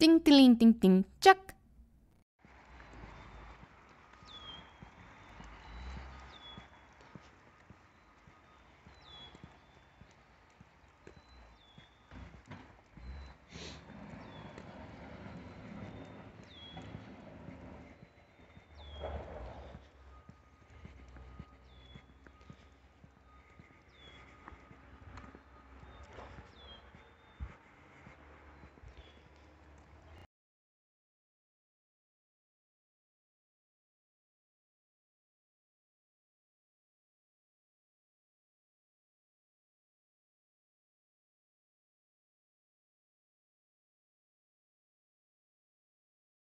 Ding ding ding ding. Chuck.